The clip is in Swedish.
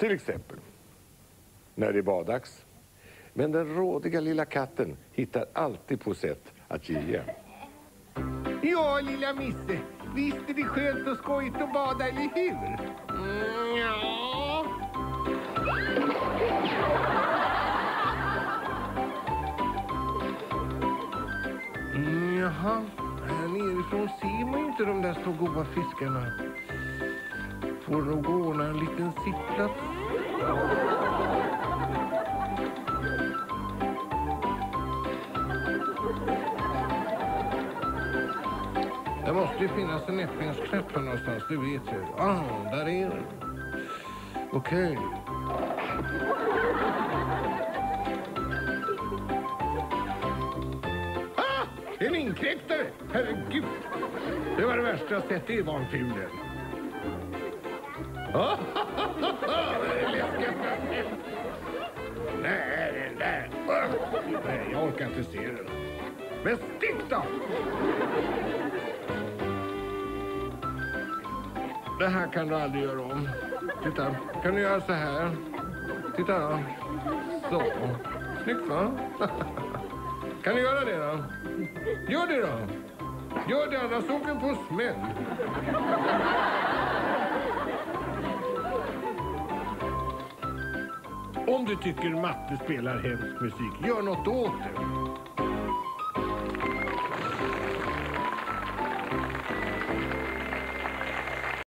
Till exempel när det är baddags. Men den rådiga lilla katten hittar alltid på sätt att ge igen. Ja, lilla Misse. Visst är det skönt och skojigt att bada, eller hur? Mm, ja. Mm, jaha, här nerifrån ser man ju inte de där så goda fiskarna. Får nog ordna en liten sittplats. Det måste ju finnas en nätbensknapp här någonstans, det vet jag. Ah, där är den. Okej. Ah! En inkräktare! Herregud! Det var det värsta jag sett i barnfilmen. Nej, den där. Nej, jag orkar inte se den. Men stick då! Det här kan du aldrig göra om. Titta, kan du göra så här? Titta då. Så. Snyggt va? Kan du göra det då? Gör det då. Gör det annars åker du på smäll. Om du tycker matte spelar hemsk musik, gör något åt det.